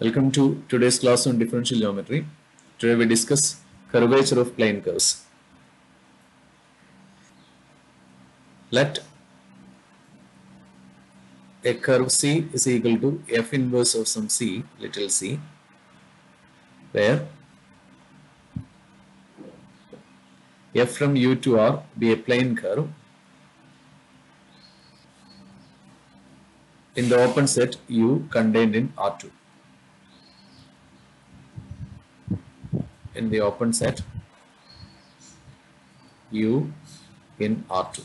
Welcome to today's class on differential geometry. Today we discuss curvature of plane curves. Let a curve C is equal to f inverse of some C, little c, where f from u to r be a plane curve in the open set u contained in R2. In the open set u in R2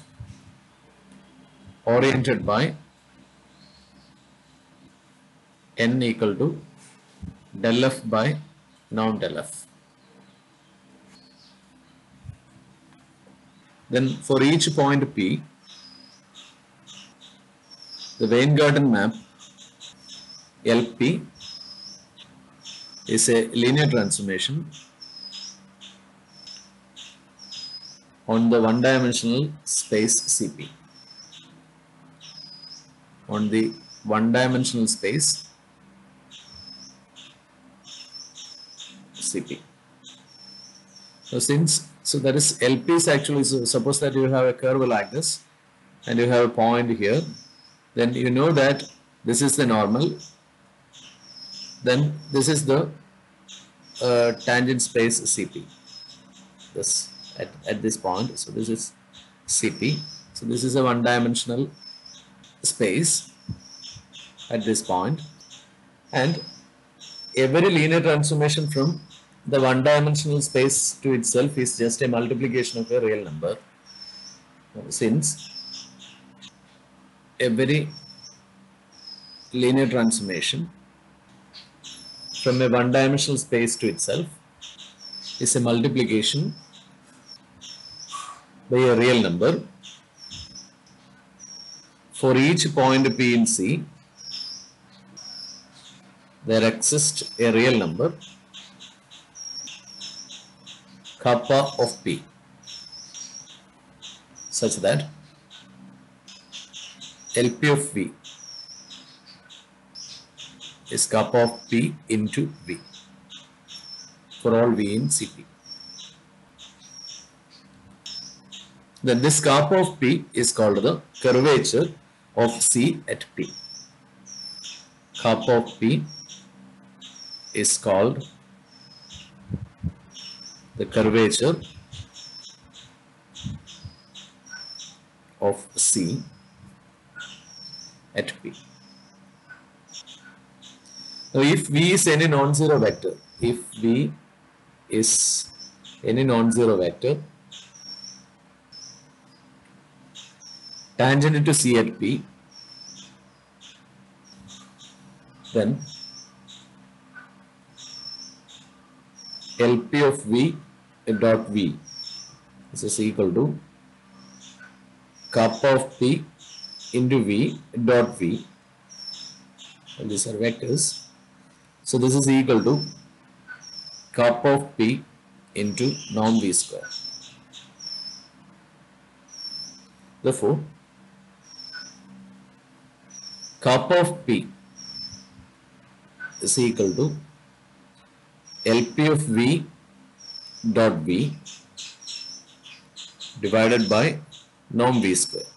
oriented by n equal to del f by norm del f. Then for each point P, the Weingarten map LP is a linear transformation on the one-dimensional space CP. On the one-dimensional space CP. So since so that is LP is actually so suppose that you have a curve like this and you have a point here then you know that this is the normal then this is the uh, tangent space CP this at, at this point. So this is CP so this is a one dimensional space at this point. And every linear transformation from the one dimensional space to itself is just a multiplication of a real number. Since every linear transformation from a one dimensional space to itself is a multiplication by a real number for each point P in C there exists a real number kappa of P such that LP of V is kappa of P into V for all V in CP. Then this kappa of P is called the curvature of C at P. Kappa of P is called the curvature of C at P. Now, if V is any non-zero vector, if V is any non-zero vector, tangent into C P, then LP of V dot V. This is equal to kappa of P into V dot V. And these are vectors. So this is equal to kappa of P into norm V square. Therefore kappa of P is equal to LP of V dot V divided by norm V square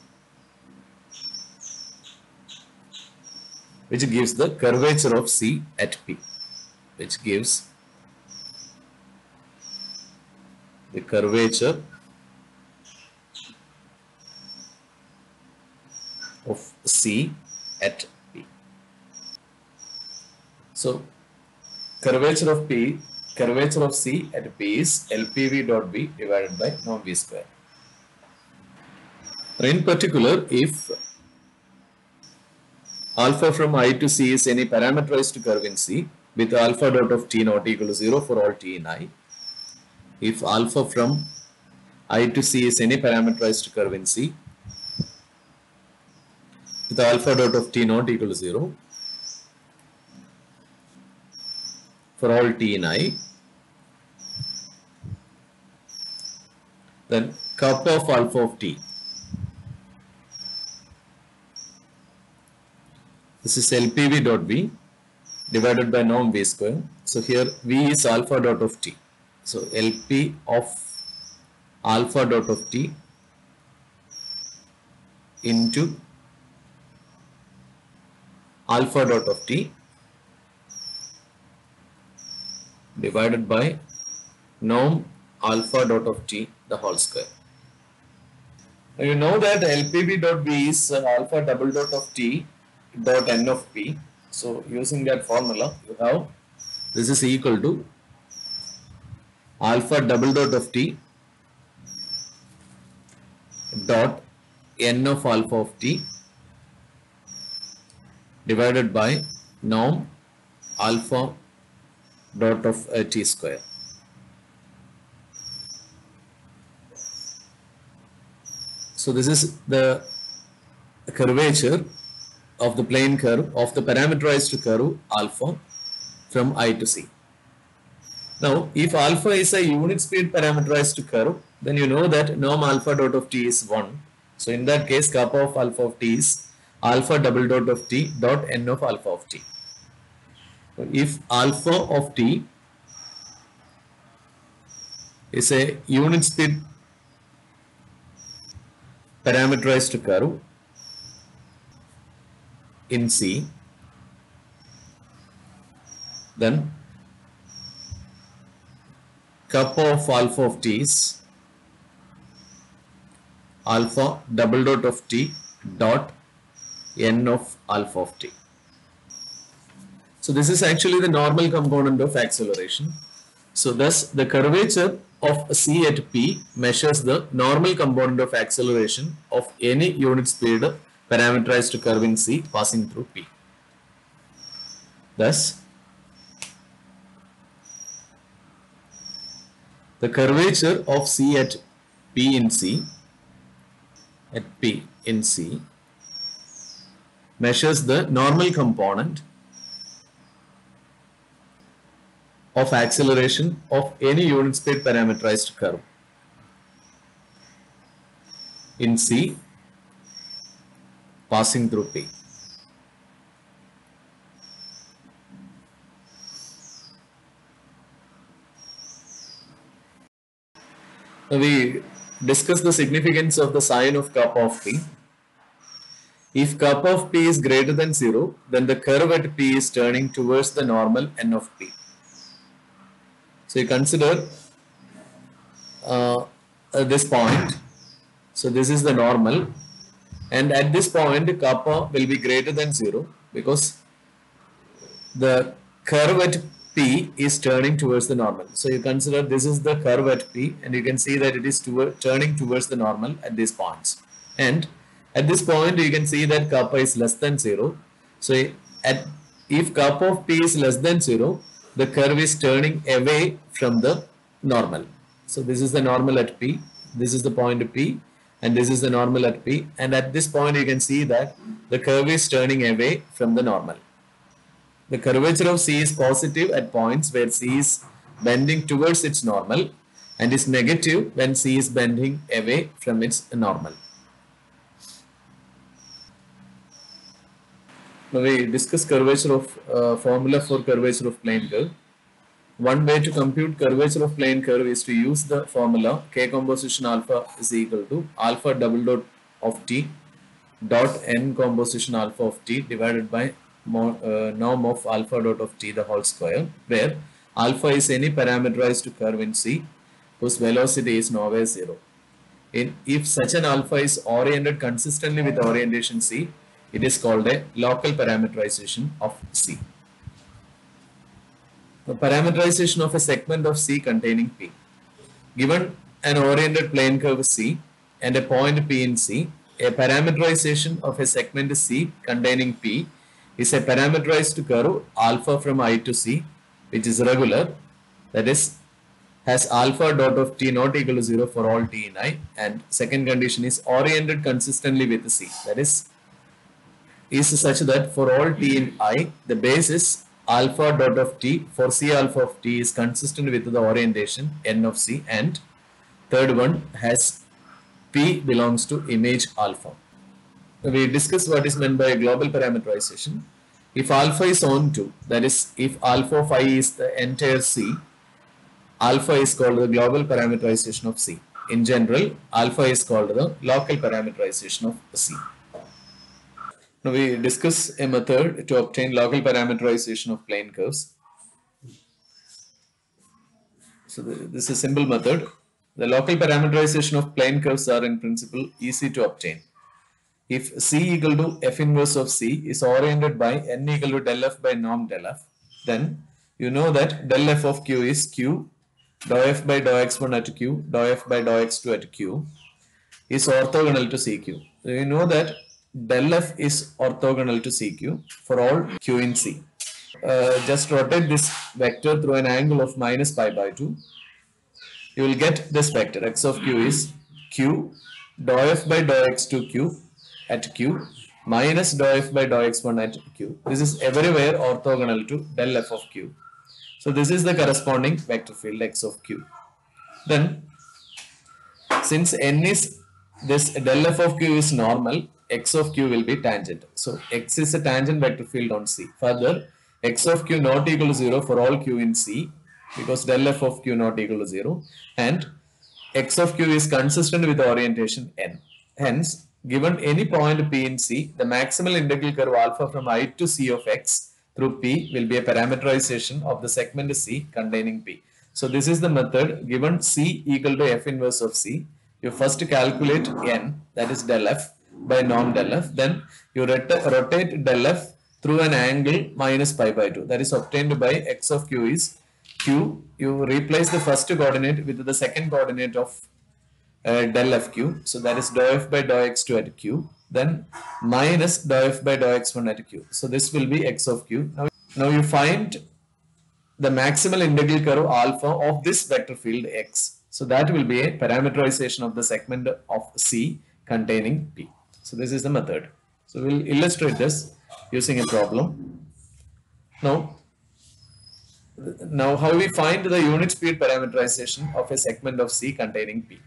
which gives the curvature of C at P which gives the curvature of C at P. So curvature of P, curvature of C at P is LPV dot V divided by norm V square. In particular, if alpha from I to C is any parameterized curve in C with alpha dot of T not equal to 0 for all T in I. If alpha from I to C is any parameterized curve in C with alpha dot of T naught equal to 0 for all T in I, then kappa of alpha of T This is LPV dot V divided by norm v square. So here v is alpha dot of t. So LP of alpha dot of t into alpha dot of t divided by norm alpha dot of t the whole square. Now you know that LPB dot B is uh, alpha double dot of t dot n of p. So using that formula you have this is equal to alpha double dot of t dot n of alpha of t divided by norm alpha dot of t square. So this is the curvature of the plane curve of the parameterized curve alpha from I to C. Now, if alpha is a unit speed parameterized to curve, then you know that norm alpha dot of t is 1. So, in that case, kappa of alpha of t is alpha double dot of t dot n of alpha of t. So, if alpha of t is a unit speed parameterized curve in C, then kappa of alpha of t is alpha double dot of t dot n of alpha of t. So this is actually the normal component of acceleration. So thus the curvature of C at P measures the normal component of acceleration of any unit speed parameterized curve in C passing through P. Thus, the curvature of C at P in C at P in C measures the normal component of acceleration of any unit speed parameterized curve in C passing through P. We discuss the significance of the sign of kappa of P. If kappa of P is greater than 0, then the curve at P is turning towards the normal n of P. So you consider uh, this point. So this is the normal and at this point kappa will be greater than 0 because the curve at P is turning towards the normal. So you consider this is the curve at P and you can see that it is turning towards the normal at these points. And at this point you can see that kappa is less than 0. So at, if kappa of P is less than 0, the curve is turning away from the normal. So this is the normal at P, this is the point P and this is the normal at P and at this point you can see that the curve is turning away from the normal. The curvature of C is positive at points where C is bending towards its normal and is negative when C is bending away from its normal. Now we discuss curvature of uh, formula for curvature of plane curve. One way to compute curvature of plane curve is to use the formula k composition alpha is equal to alpha double dot of t dot n composition alpha of t divided by more, uh, norm of alpha dot of t the whole square where alpha is any parameterized curve in C whose velocity is nowhere zero. In, if such an alpha is oriented consistently with orientation C, it is called a local parameterization of C. The parameterization of a segment of C containing P. Given an oriented plane curve C and a point P in C, a parameterization of a segment C containing P is a parameterized curve alpha from I to C which is regular that is has alpha dot of t not equal to 0 for all t in I and second condition is oriented consistently with C that is is such that for all t in I the base is alpha dot of t for C alpha of t is consistent with the orientation n of C and third one has P belongs to image alpha we discuss what is meant by global parameterization. if alpha is on to, that is, if alpha phi is the entire C, alpha is called the global parameterization of C. In general, alpha is called the local parameterization of C. Now we discuss a method to obtain local parameterization of plane curves. So this is a simple method. The local parameterization of plane curves are in principle easy to obtain. If C equal to F inverse of C is oriented by n equal to del F by norm del F, then you know that del F of Q is Q, dou F by dou X1 at Q, dou F by dou X2 at Q is orthogonal to CQ. So you know that del F is orthogonal to CQ for all Q in C. Uh, just rotate this vector through an angle of minus pi by 2. You will get this vector x of q is q dou f by dou x2 q at q minus dou f by dou x1 at q. This is everywhere orthogonal to del f of q. So this is the corresponding vector field x of q. Then since n is this del f of q is normal, x of q will be tangent. So x is a tangent vector field on C. Further, x of q not equal to 0 for all q in C because del f of q not equal to 0 and x of q is consistent with the orientation n. Hence, given any point p in C, the maximal integral curve alpha from i to c of x through p will be a parameterization of the segment C containing p. So this is the method given c equal to f inverse of c. You first calculate n that is del f by norm del f then you rotate del f through an angle minus pi by 2 that is obtained by x of q is q. You replace the first coordinate with the second coordinate of uh, del f q. So that is dou f by dou x2 at q then minus dou f by dou x1 at q. So this will be x of q. Now, now you find the maximal integral curve alpha of this vector field x. So that will be a parameterization of the segment of c containing p so this is the method so we'll illustrate this using a problem. Now, now how we find the unit speed parameterization of a segment of C containing P.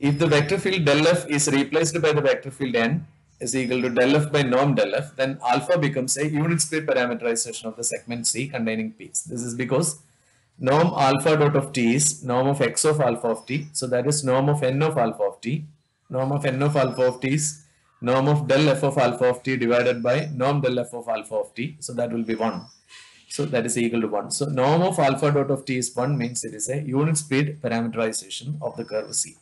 If the vector field del f is replaced by the vector field n is equal to del f by norm del f, then alpha becomes a unit speed parameterization of the segment C containing P. This is because norm alpha dot of t is norm of x of alpha of t. So that is norm of n of alpha of t. Norm of n of alpha of t is norm of del f of alpha of t divided by norm del f of alpha of t. So that will be 1. So that is equal to 1. So norm of alpha dot of t is 1 means it is a unit speed parameterization of the curve C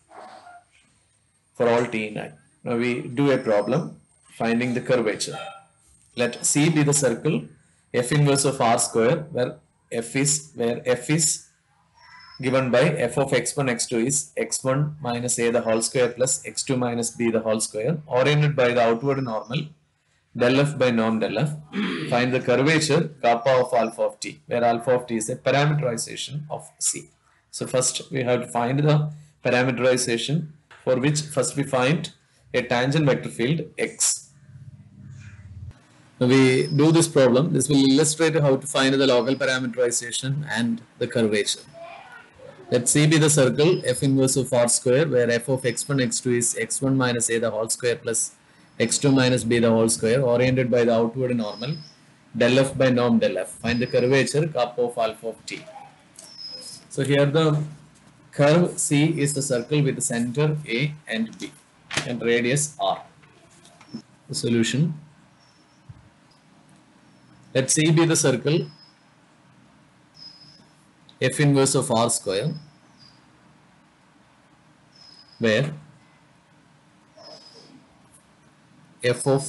for all t in I. Now we do a problem finding the curvature. Let C be the circle f inverse of r square where f is where f is given by f of x1 x2 is x1 minus a the whole square plus x2 minus b the whole square oriented by the outward normal del f by norm del f. Find the curvature kappa of alpha of t where alpha of t is a parameterization of c. So first we have to find the parameterization for which first we find a tangent vector field x. We do this problem. This will illustrate how to find the local parameterization and the curvature let C be the circle f inverse of r square where f of x1 x2 is x1 minus a the whole square plus x2 minus b the whole square oriented by the outward normal del f by norm del f. Find the curvature kappa of alpha of t. So here the curve C is the circle with the center A and B and radius r. The solution. Let C be the circle f inverse of r square where f of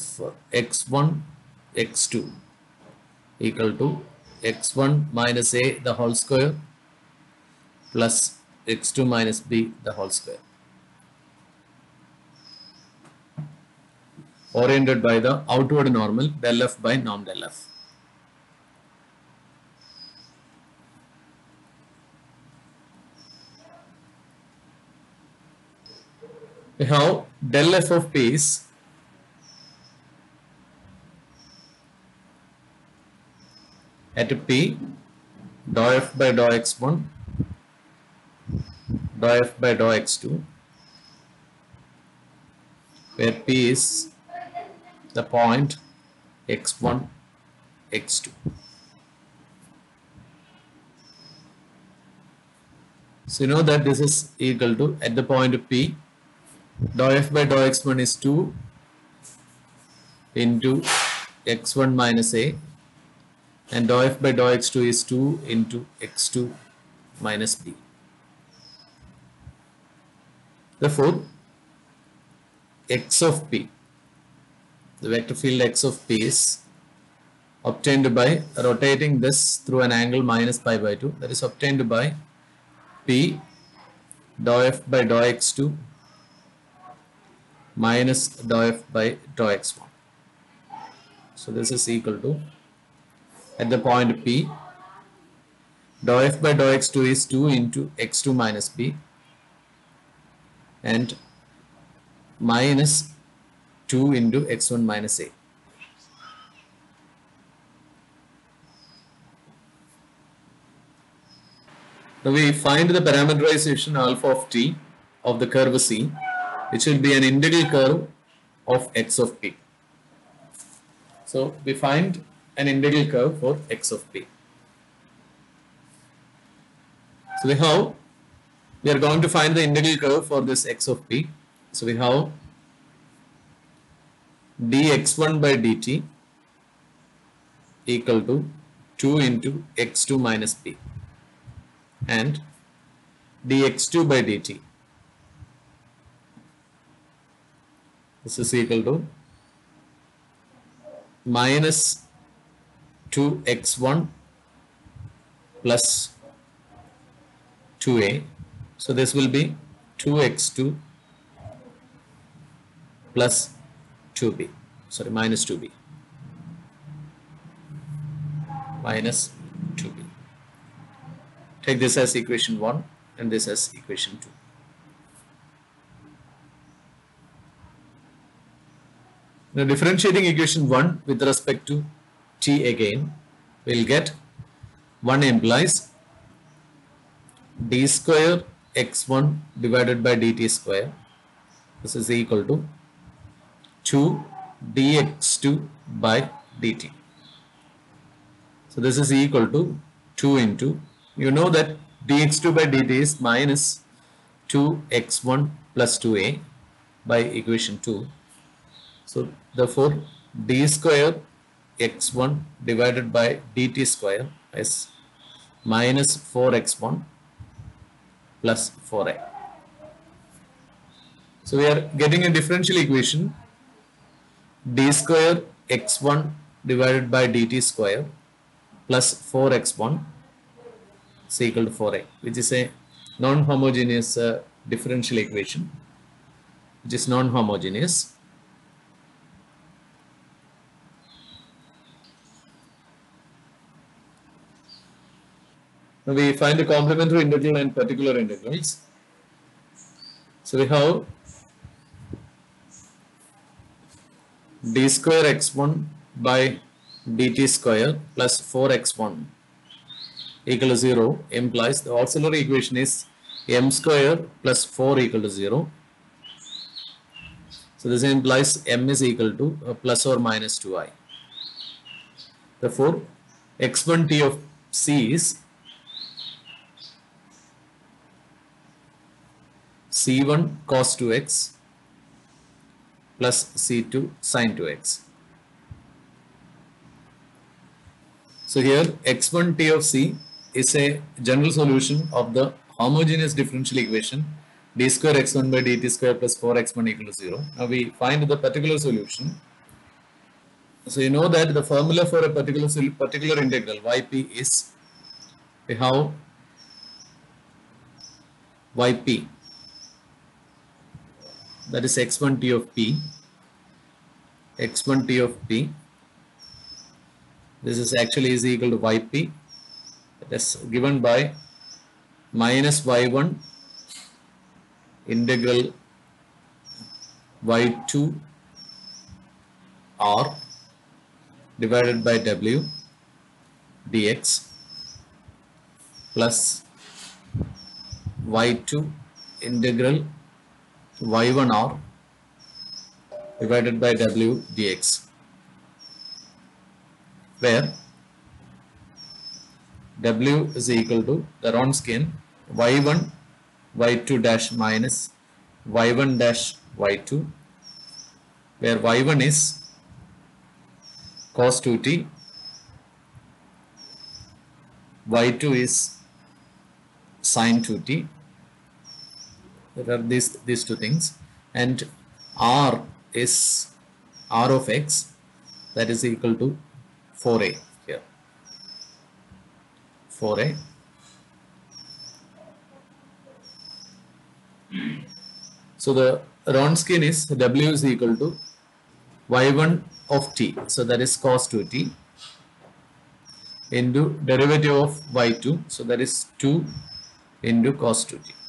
x1 x2 equal to x1 minus a the whole square plus x2 minus b the whole square. Oriented by the outward normal del f by norm del f we have del f of p is at p dou f by dou x1 dou f by dou x2 where p is the point x1 x2 so you know that this is equal to at the point p dou f by dou x1 is 2 into x1 minus a and dou f by dou x2 is 2 into x2 minus b. Therefore x of p the vector field x of p is obtained by rotating this through an angle minus pi by 2 that is obtained by p dou f by dou x2 minus dou f by dou x1 so this is equal to at the point p dou f by dou x2 is 2 into x2 minus b and minus 2 into x1 minus a. Now we find the parameterization alpha of t of the curve C which will be an integral curve of x of p. So we find an integral curve for x of p. So we have we are going to find the integral curve for this x of p. So we have dx1 by dt equal to 2 into x2 minus p and dx2 by dt this is equal to minus 2x1 plus 2a so this will be 2x2 plus 2b sorry minus 2b minus 2b take this as equation 1 and this as equation 2 now differentiating equation 1 with respect to t again we'll get 1 implies d square x1 divided by dt square this is equal to 2 dx2 by dt. So this is equal to 2 into, you know that dx2 by dt is minus 2x1 plus 2a by equation 2. So therefore d square x1 divided by dt square is minus 4x1 plus 4a. So we are getting a differential equation d square x1 divided by dt square plus 4x1 is equal to 4a which is a non-homogeneous uh, differential equation which is non-homogeneous we find the complementary integral and particular integrals so we have d square x1 by dt square plus 4x1 equal to 0 implies the auxiliary equation is m square plus 4 equal to 0. So this implies m is equal to uh, plus or minus 2i. Therefore, x1t of c is c1 cos 2x plus c2 sin 2x. So here x1 t of c is a general solution of the homogeneous differential equation d square x1 by dt square plus 4x1 equal to 0. Now we find the particular solution. So you know that the formula for a particular particular integral yp is we have yp that is x1 t of p. X1 t of p. This is actually is equal to yp that is given by minus y1 integral y2 r divided by w dx plus y2 integral y1r divided by w dx. where w is equal to the Wronskian y1 y2 dash minus y1 dash y2 where y1 is cos 2t y2 is sin 2t there are these these two things. And r is r of x that is equal to 4a here. 4a so the Wronskian is w is equal to y1 of t. So that is cos 2t into derivative of y2 so that is 2 into cos 2t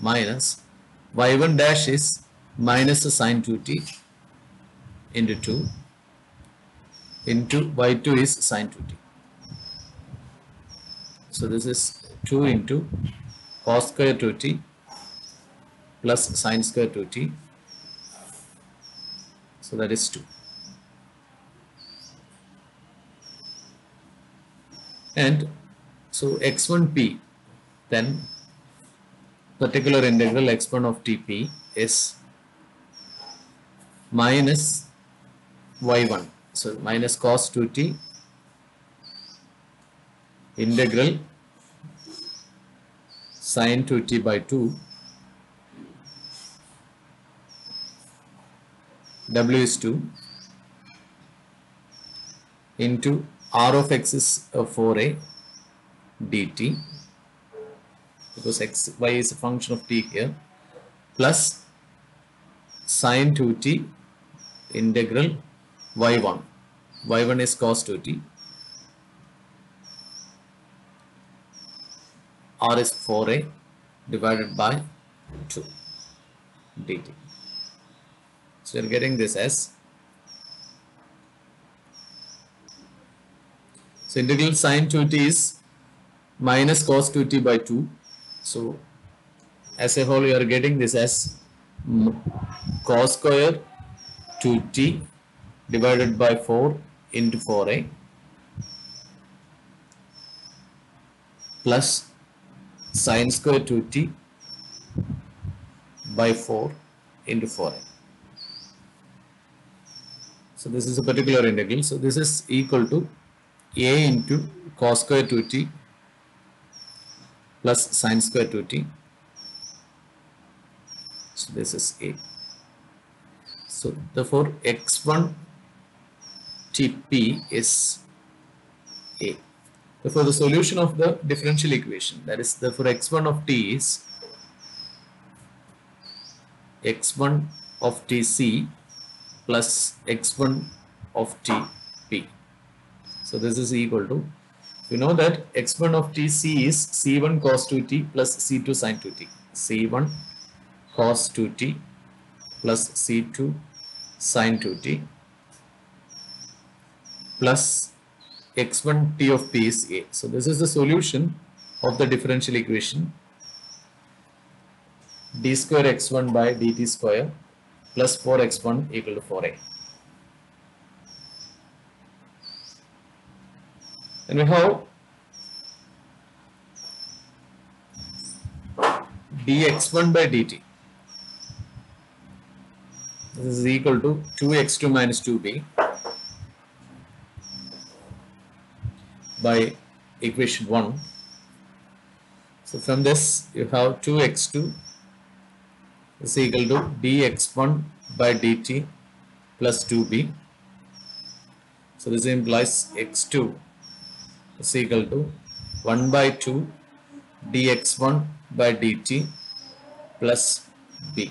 minus y1 dash is minus the sine 2t into 2 into y2 is sine 2t. So this is 2 into cos square 2t plus sine square 2t. So that is 2. And so x1p then particular integral x1 of tp is minus y1 so minus cos 2t integral sine 2t by 2 w is 2 into r of x is uh, 4a dt because x y is a function of t here plus sine 2t integral y1 y1 is cos 2t r is 4a divided by 2 dt so you're getting this as so integral sine 2t is minus cos 2t by 2 so as a whole you are getting this as cos square 2t divided by 4 into 4a plus sine square 2t by 4 into 4a. So this is a particular integral. So this is equal to a into cos square 2t plus sine square 2t. So this is a. So therefore x1 tp is a. Therefore the solution of the differential equation that is therefore x1 of t is x1 of tc plus x1 of tp. So this is equal to we know that x1 of tc is c1 cos 2t plus c2 sin 2t. c1 cos 2t plus c2 sin 2t plus x1 t of p is a. So this is the solution of the differential equation d square x1 by dt square plus 4x1 equal to 4a. And we have dx1 by dt. This is equal to 2x2 minus 2b by equation 1. So from this you have 2x2 is equal to dx1 by dt plus 2b. So this implies x2 is equal to 1 by 2 dx1 by dt plus b.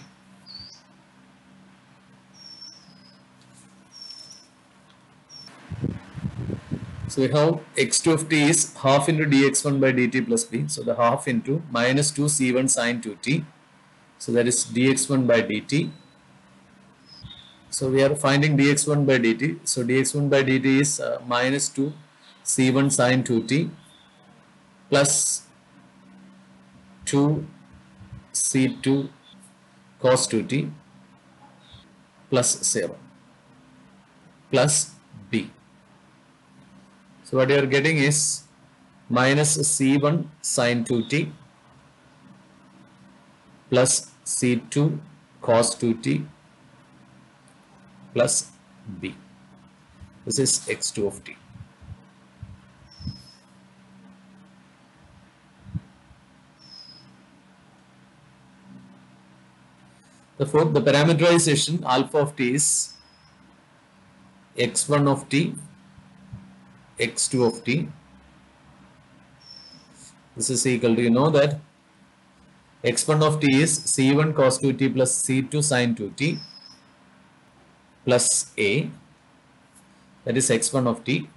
So we have x2 of t is half into dx1 by dt plus b. So the half into minus 2 c1 sine 2t. So that is dx1 by dt. So we are finding dx1 by dt. So dx1 by dt is uh, minus 2 c1 sine 2t plus 2 c2 cos 2t plus 0 plus b. So what you are getting is minus C1 sine 2t plus C2 cos 2t plus b. This is x2 of t. Therefore, the parameterization alpha of t is x1 of t, x2 of t. This is equal to, you know that x1 of t is c1 cos 2t plus c2 sin 2t plus a that is x1 of t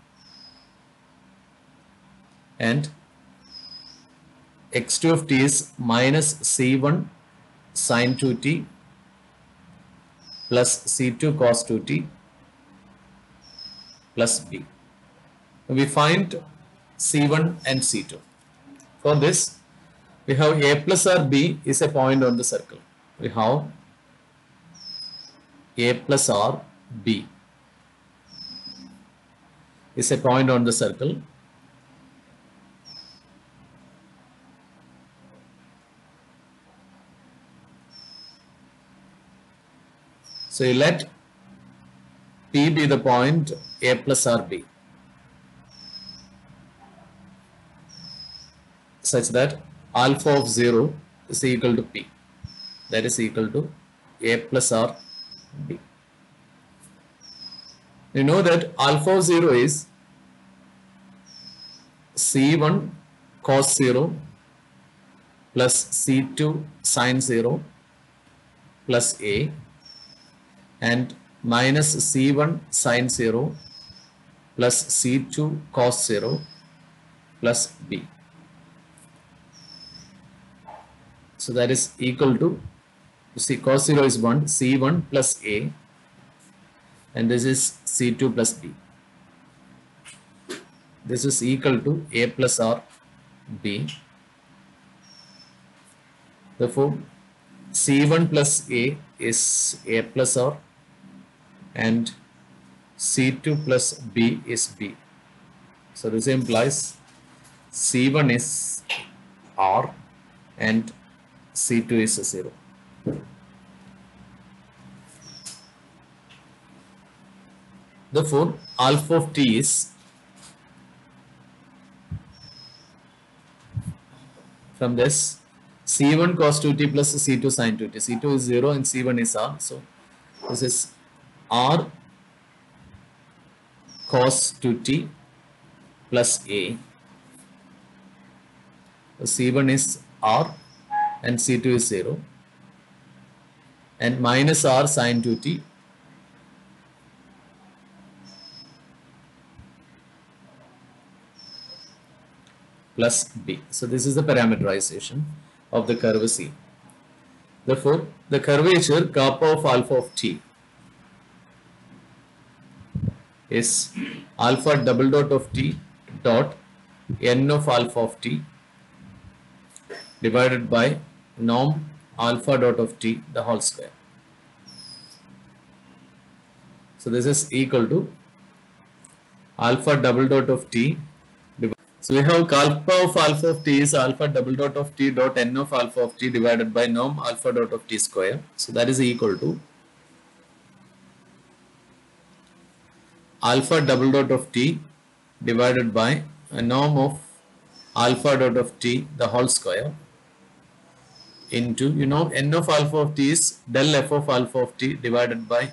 and x2 of t is minus c1 sin 2t plus c2 cos 2t plus b. We find c1 and c2. For this, we have a plus or b is a point on the circle. We have a plus or b is a point on the circle. So you let P be the point A plus RB such that alpha of 0 is equal to P that is equal to A plus R B. You know that alpha of 0 is C1 cos 0 plus C2 sin 0 plus A and minus C1 sin 0 plus C2 cos 0 plus B. So that is equal to, see cos 0 is 1, C1 plus A and this is C2 plus B. This is equal to A plus R B. Therefore, C1 plus A is A plus R and C2 plus B is B. So this implies C1 is R and C2 is 0. Therefore, alpha of t is from this C1 cos 2t plus C2 sin 2t. C2 is 0 and C1 is R. So this is R cos 2t plus A. So C1 is R and C2 is 0 and minus R sin 2t plus B. So this is the parameterization of the curve C. Therefore, the curvature kappa of alpha of t is alpha double dot of t dot n of alpha of t divided by norm alpha dot of t the whole square. So this is equal to alpha double dot of t. So we have kappa of alpha of t is alpha double dot of t dot n of alpha of t divided by norm alpha dot of t square. So that is equal to alpha double dot of t divided by a norm of alpha dot of t the whole square into you know n of alpha of t is del f of alpha of t divided by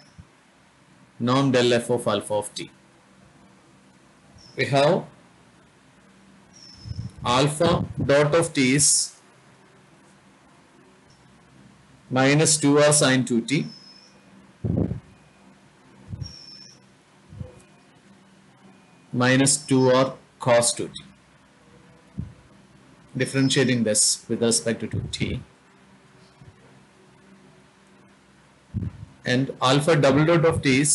norm del f of alpha of t. We have alpha dot of t is minus 2r sine 2t minus 2r cos 2t differentiating this with respect to 2t and alpha double dot of t is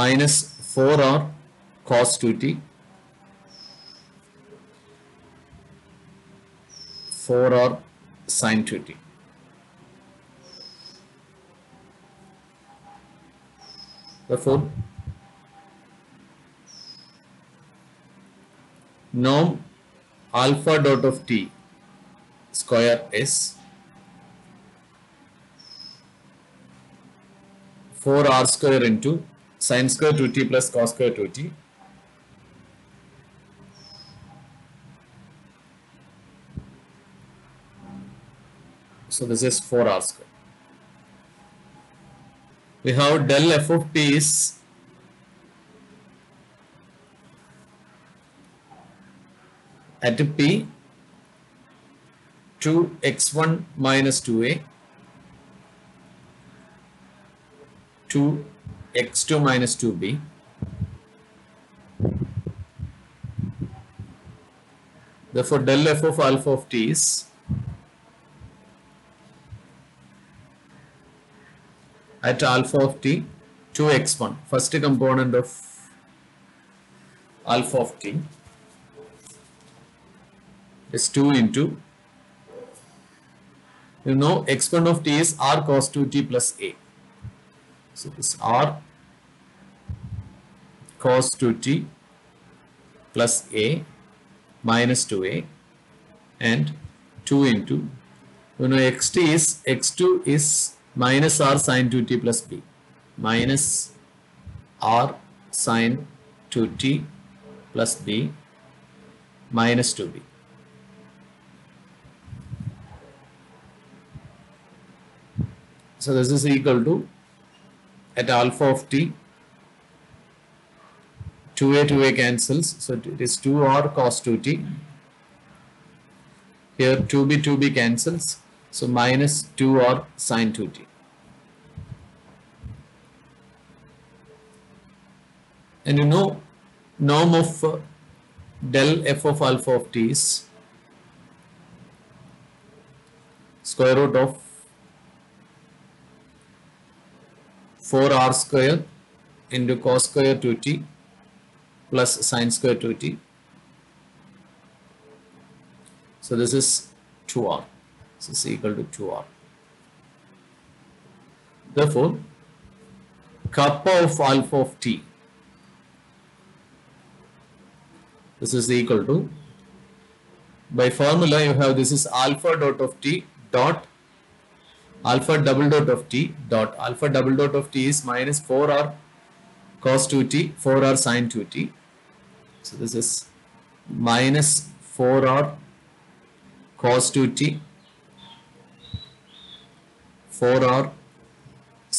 minus 4r cos 2t 4r sin 2t the food. Norm alpha dot of t square s 4 r square into sine square 2t plus cos square 2t So this is 4 r square we have del f of t is at p 2x1 minus 2a 2x2 minus 2b therefore del f of alpha of t is at alpha of t 2x1 first component of alpha of t is 2 into you know x1 of t is r cos 2t plus a. So this r cos 2t plus a minus 2a and 2 into you know xt is x2 is minus r sine 2t plus b. Minus r sine 2t plus b minus 2b. So this is equal to at alpha of t 2a 2a cancels. So it is 2r cos 2t here 2b 2b cancels so minus 2r sine 2t and you know norm of uh, del f of alpha of t is square root of 4r square into cos square 2t plus sine square 2t. So this is 2r. This is equal to 2r. Therefore, kappa of alpha of t. This is equal to, by formula you have this is alpha dot of t dot alpha double dot of t dot alpha double dot of t is minus 4r cos 2t 4r sine 2t so this is minus 4r cos 2t 4r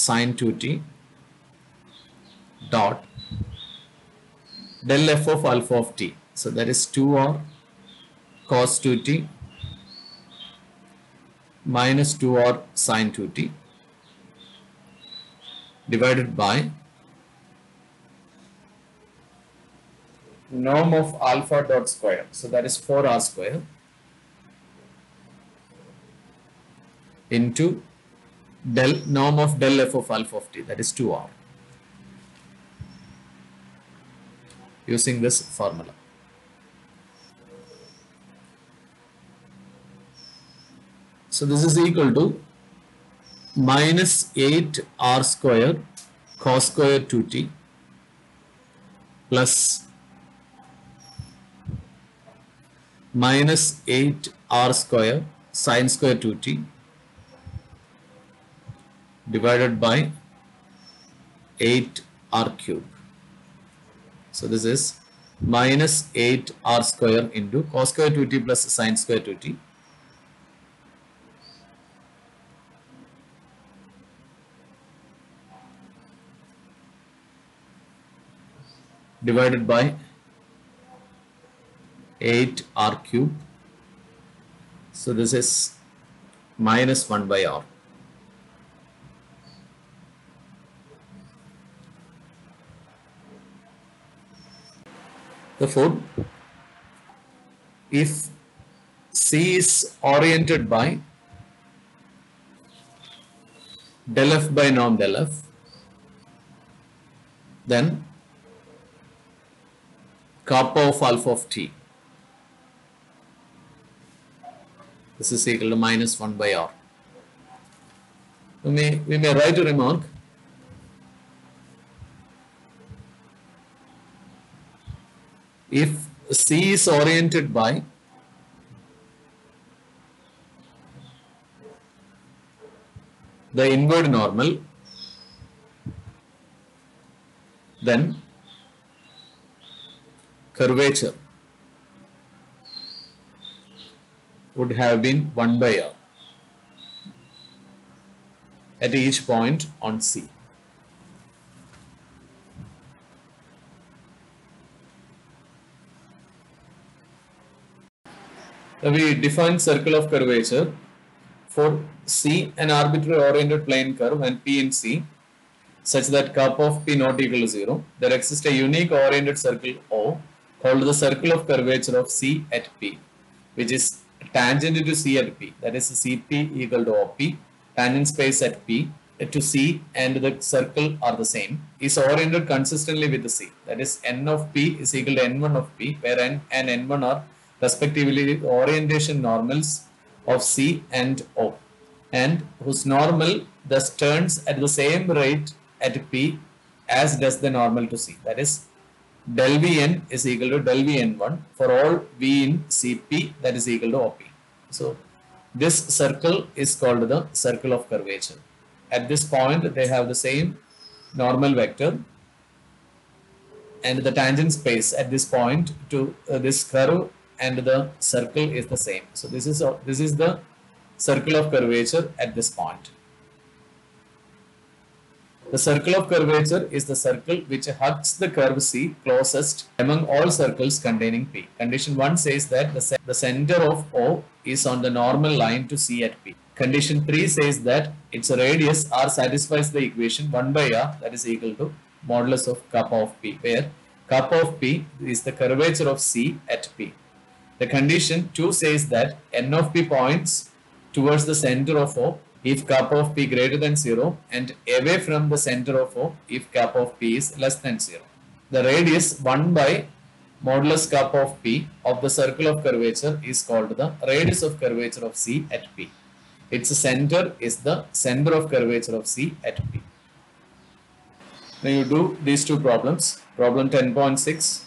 sine 2t dot del f of alpha of t so that is 2r cos 2t minus 2r sine 2t divided by norm of alpha dot square. So that is 4r square into del norm of del f of alpha of t that is 2r using this formula. So this is equal to minus 8 r square cos square 2t plus minus 8 r square sine square 2t divided by 8 r cube. So this is minus 8 r square into cos square 2t plus sine square 2t divided by 8 r cube. So this is minus 1 by r. Therefore, if C is oriented by del f by norm del f, then kappa of alpha of t. This is equal to minus 1 by r. We may, we may write a remark. If C is oriented by the inward normal then curvature would have been 1 by r at each point on C. Uh, we define circle of curvature for C an arbitrary oriented plane curve and P in C such that kappa of P not equal to 0. There exists a unique oriented circle O called the circle of curvature of C at P which is tangent to C at P that is CP equal to OP tangent space at P uh, to C and the circle are the same is oriented consistently with the C that is n of P is equal to n1 of P where n and n1 are respectively orientation normals of C and O and whose normal thus turns at the same rate at P as does the normal to C that is del Vn is equal to del Vn1 for all V in Cp that is equal to OP. So this circle is called the circle of curvature. At this point they have the same normal vector and the tangent space at this point to uh, this curve and the circle is the same. So this is a, this is the circle of curvature at this point. The circle of curvature is the circle which hugs the curve C closest among all circles containing P. Condition 1 says that the, the center of O is on the normal line to C at P. Condition 3 says that its radius R satisfies the equation 1 by R that is equal to modulus of kappa of P where kappa of P is the curvature of C at P. The condition 2 says that n of p points towards the center of O if kappa of p greater than 0 and away from the center of O if kappa of p is less than 0. The radius 1 by modulus kappa of p of the circle of curvature is called the radius of curvature of C at P. Its center is the center of curvature of C at P. Now you do these two problems. Problem 10.6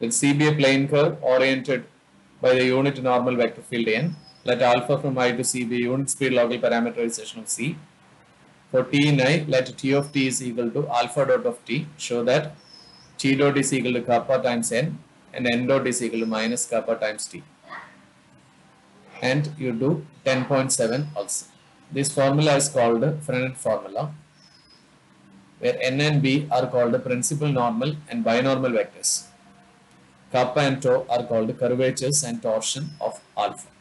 with CB a plane curve oriented by the unit normal vector field n. Let alpha from i to c be unit speed local parameterization of c. For t in i, let t of t is equal to alpha dot of t. Show that t dot is equal to kappa times n and n dot is equal to minus kappa times t. And you do 10.7 also. This formula is called Frenet formula where n and b are called the principal normal and binormal vectors. Kappa and tau are called curvatures and torsion of alpha.